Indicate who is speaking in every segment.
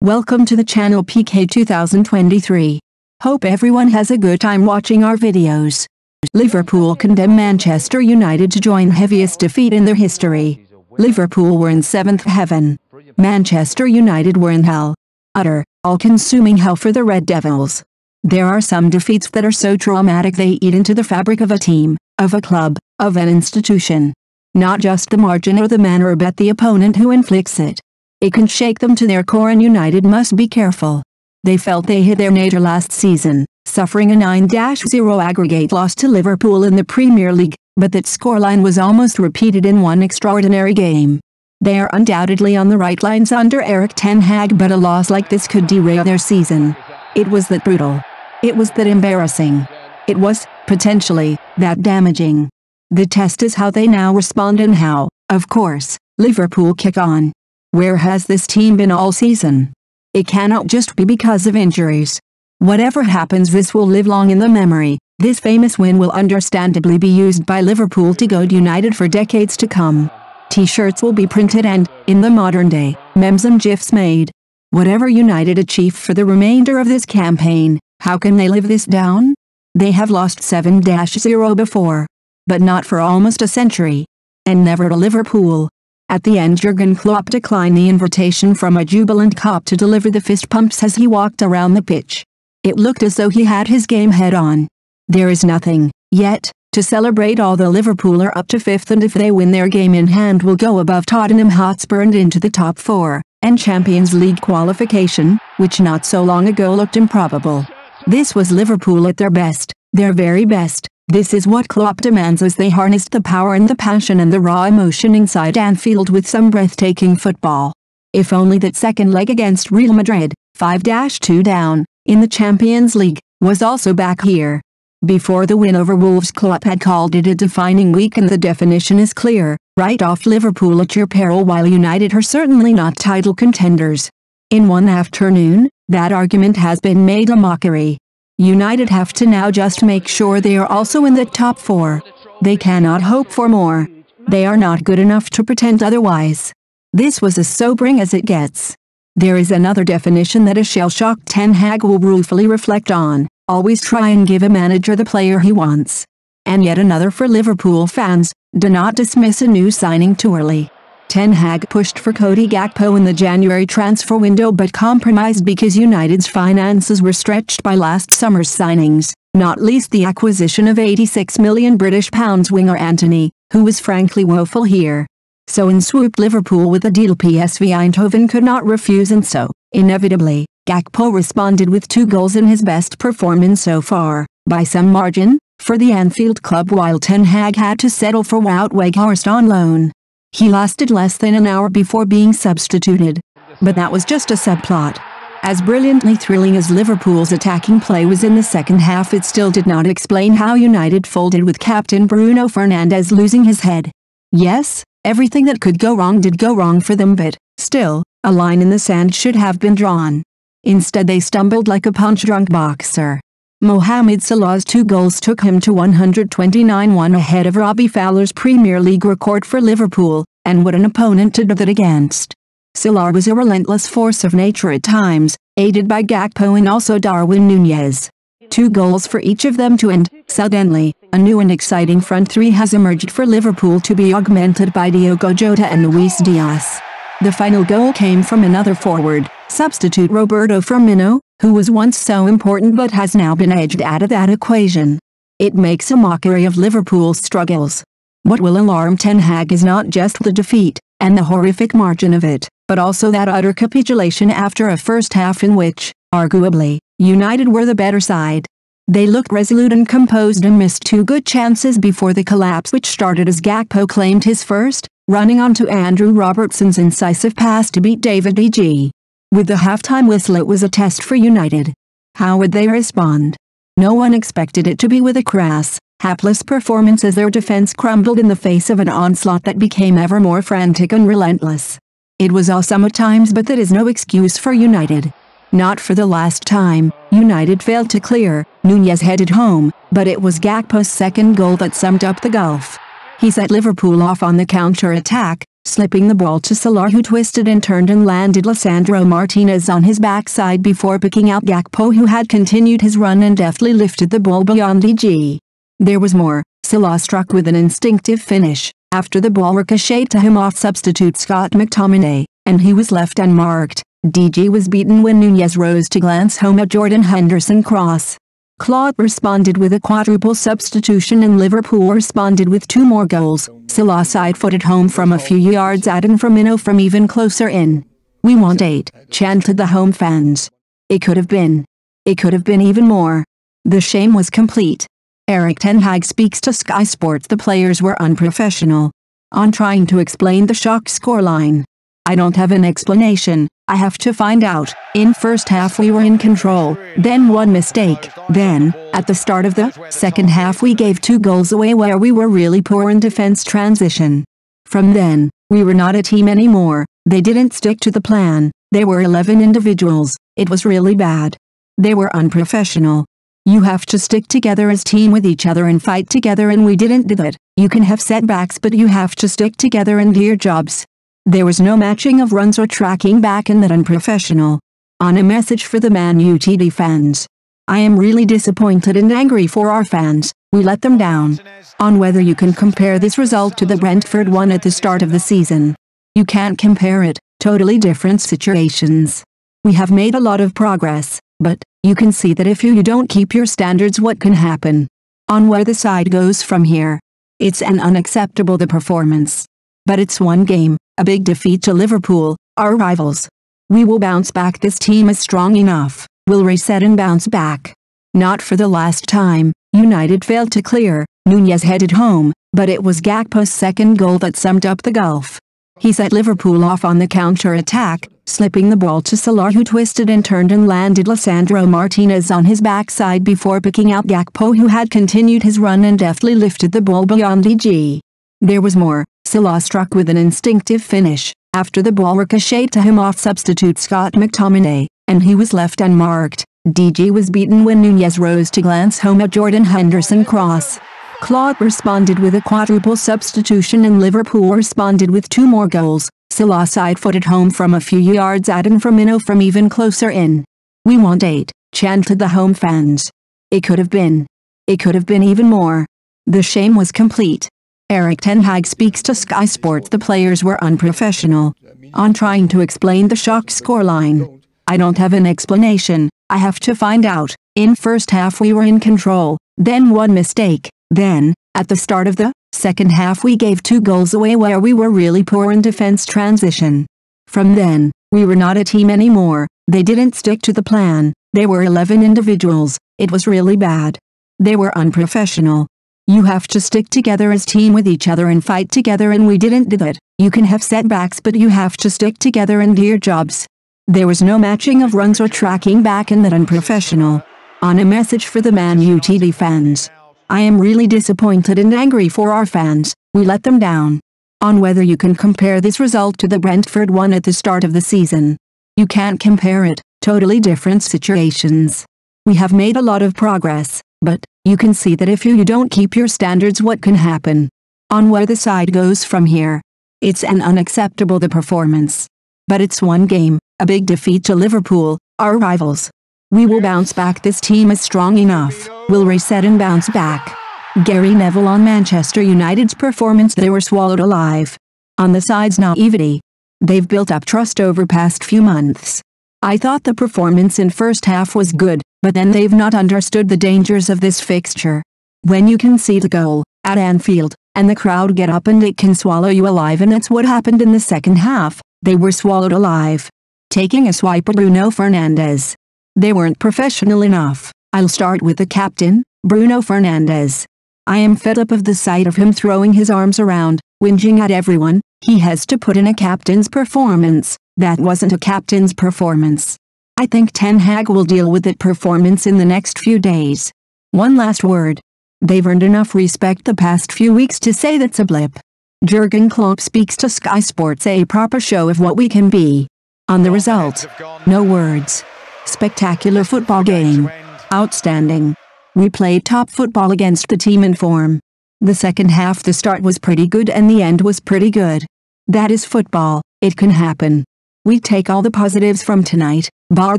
Speaker 1: Welcome to the channel PK 2023. Hope everyone has a good time watching our videos. Liverpool condemn Manchester United to join heaviest defeat in their history. Liverpool were in seventh heaven. Manchester United were in hell. Utter, all-consuming hell for the Red Devils. There are some defeats that are so traumatic they eat into the fabric of a team, of a club, of an institution. Not just the margin or the manner but the opponent who inflicts it. It can shake them to their core and United must be careful. They felt they hit their nadir last season, suffering a 9-0 aggregate loss to Liverpool in the Premier League, but that scoreline was almost repeated in one extraordinary game. They are undoubtedly on the right lines under Erik Ten Hag but a loss like this could derail their season. It was that brutal. It was that embarrassing. It was, potentially, that damaging. The test is how they now respond and how, of course, Liverpool kick on. Where has this team been all season? It cannot just be because of injuries. Whatever happens this will live long in the memory. This famous win will understandably be used by Liverpool to goad United for decades to come. T-shirts will be printed and, in the modern day, memes and gifs made. Whatever United achieve for the remainder of this campaign, how can they live this down? They have lost 7-0 before. But not for almost a century. And never to Liverpool. At the end Jurgen Klopp declined the invitation from a jubilant Kop to deliver the fist pumps as he walked around the pitch. It looked as though he had his game head on. There is nothing, yet, to celebrate although Liverpool are up to fifth and if they win their game in hand will go above Tottenham Hotspur and into the top four, and Champions League qualification, which not so long ago looked improbable. This was Liverpool at their best, their very best, this is what Klopp demands as they harnessed the power and the passion and the raw emotion inside Anfield with some breathtaking football. If only that second leg against Real Madrid, 5-2 down, in the Champions League, was also back here. Before the win over Wolves Klopp had called it a defining week and the definition is clear, write off Liverpool at your peril while United are certainly not title contenders. In one afternoon, that argument has been made a mockery. United have to now just make sure they are also in the top four. They cannot hope for more. They are not good enough to pretend otherwise. This was as sobering as it gets. There is another definition that a shell-shocked Ten Hag will ruefully reflect on, always try and give a manager the player he wants. And yet another for Liverpool fans, do not dismiss a new signing too early. Ten Hag pushed for Cody Gakpo in the January transfer window but compromised because United's finances were stretched by last summer's signings, not least the acquisition of 86 million British pounds winger Antony, who was frankly woeful here. So in swooped Liverpool with a deal PSV Eindhoven could not refuse and so, inevitably, Gakpo responded with two goals in his best performance so far, by some margin, for the Anfield club while Ten Hag had to settle for Wout Weghorst on loan. He lasted less than an hour before being substituted. But that was just a subplot. As brilliantly thrilling as Liverpool's attacking play was in the second half it still did not explain how United folded with captain Bruno Fernandes losing his head. Yes, everything that could go wrong did go wrong for them but, still, a line in the sand should have been drawn. Instead they stumbled like a punch-drunk boxer. Mohamed Salah's two goals took him to 129-1 ahead of Robbie Fowler's Premier League record for Liverpool, and what an opponent to do that against. Salah was a relentless force of nature at times, aided by Gakpo and also Darwin Nunez. Two goals for each of them to end, suddenly, a new and exciting front three has emerged for Liverpool to be augmented by Diogo Jota and Luis Diaz. The final goal came from another forward, substitute Roberto Firmino, who was once so important but has now been edged out of that equation. It makes a mockery of Liverpool's struggles. What will alarm Ten Hag is not just the defeat, and the horrific margin of it, but also that utter capitulation after a first half in which, arguably, United were the better side. They looked resolute and composed and missed two good chances before the collapse which started as Gakpo claimed his first, running onto Andrew Robertson's incisive pass to beat David Gea. With the halftime whistle it was a test for United. How would they respond? No one expected it to be with a crass, hapless performance as their defense crumbled in the face of an onslaught that became ever more frantic and relentless. It was awesome at times but that is no excuse for United. Not for the last time, United failed to clear, Nunez headed home, but it was Gakpo's second goal that summed up the gulf. He set Liverpool off on the counter-attack, slipping the ball to Salah who twisted and turned and landed Lisandro Martinez on his backside before picking out Gakpo who had continued his run and deftly lifted the ball beyond De Gea. There was more, Salah struck with an instinctive finish, after the ball ricocheted to him off substitute Scott McTominay, and he was left unmarked. De Gea was beaten when Nunez rose to glance home a Jordan Henderson cross. Klopp responded with a quadruple substitution and Liverpool responded with two more goals. Salah side-footed home from a few yards out and Firmino from even closer in. We want eight, chanted the home fans. It could have been. It could have been even more. The shame was complete. Erik Ten Hag speaks to Sky Sports the players were unprofessional. On trying to explain the shock scoreline. I don't have an explanation, I have to find out. In first half we were in control, then one mistake, then, at the start of the second half we gave two goals away where we were really poor in defense transition. From then, we were not a team anymore, they didn't stick to the plan, they were 11 individuals, it was really bad. They were unprofessional. You have to stick together as team with each other and fight together and we didn't do that. You can have setbacks but you have to stick together and do your jobs. There was no matching of runs or tracking back and that unprofessional. On a message for the Man UTD fans. I am really disappointed and angry for our fans, we let them down. On whether you can compare this result to the Brentford one at the start of the season. You can't compare it, totally different situations. We have made a lot of progress, but, you can see that if you, you don't keep your standards what can happen. On where the side goes from here. It's an unacceptable the performance. But it's one game, a big defeat to Liverpool, our rivals. We will bounce back this team is strong enough, we'll reset and bounce back. Not for the last time, United failed to clear, Nunez headed home, but it was Gakpo's second goal that summed up the gulf. He set Liverpool off on the counter-attack, slipping the ball to Salah who twisted and turned and landed Lisandro Martinez on his backside before picking out Gakpo who had continued his run and deftly lifted the ball beyond De Gea. There was more, Salah struck with an instinctive finish, after the ball ricocheted to him off substitute Scott McTominay, and he was left unmarked. De Gea was beaten when Nunez rose to glance home at Jordan Henderson cross. Klopp responded with a quadruple substitution and Liverpool responded with two more goals. Salah side-footed home from a few yards out and Firmino from even closer in. We want eight, chanted the home fans. It could have been. It could have been even more. The shame was complete. Erik Ten Hag speaks to Sky Sports the players were unprofessional. On trying to explain the shock scoreline. I don't have an explanation, I have to find out. In first half we were in control, then one mistake, then, at the start of the second half we gave two goals away where we were really poor in defense transition. From then, we were not a team anymore, they didn't stick to the plan, they were 11 individuals, it was really bad. They were unprofessional, you have to stick together as team with each other and fight together and we didn't do that. You can have setbacks but you have to stick together and do your jobs. There was no matching of runs or tracking back and that unprofessional. On a message for the Man UTD fans. I am really disappointed and angry for our fans, we let them down. On whether you can compare this result to the Brentford one at the start of the season. You can't compare it, totally different situations. We have made a lot of progress, but, you can see that if you, don't keep your standards what can happen. On where the side goes from here. It's an unacceptable the performance. But it's one game, a big defeat to Liverpool, our rivals. We will bounce back this team is strong enough, we'll reset and bounce back. Gary Neville on Manchester United's performance they were swallowed alive. On the side's naivety. They've built up trust over past few months. I thought the performance in first half was good, but then they've not understood the dangers of this fixture. When you concede a goal, at Anfield, and the crowd get up and it can swallow you alive and that's what happened in the second half, they were swallowed alive. Taking a swipe at Bruno Fernandes. They weren't professional enough. I'll start with the captain, Bruno Fernandes. I am fed up of the sight of him throwing his arms around, whinging at everyone, he has to put in a captain's performance, that wasn't a captain's performance. I think Ten Hag will deal with that performance in the next few days. One last word. They've earned enough respect the past few weeks to say that's a blip. Jurgen Klopp speaks to Sky Sports a proper show of what we can be. On the result. No words. Spectacular football game. Outstanding. We played top football against the team in form. The second half the start was pretty good and the end was pretty good. That is football, it can happen. We take all the positives from tonight, bar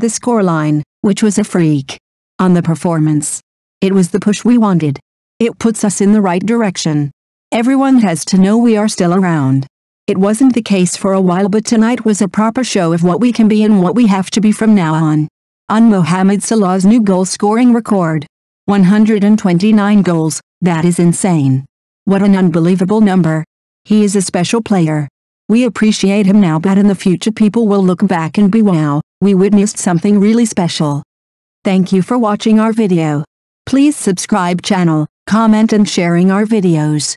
Speaker 1: the scoreline, which was a freak. On the performance. It was the push we wanted. It puts us in the right direction. Everyone has to know we are still around. It wasn't the case for a while but tonight was a proper show of what we can be and what we have to be from now on. On Mohamed Salah's new goal-scoring record. 129 goals, that is insane. What an unbelievable number. He is a special player. We appreciate him now but in the future people will look back and be wow, we witnessed something really special. Thank you for watching our video. Please subscribe channel, comment and sharing our videos.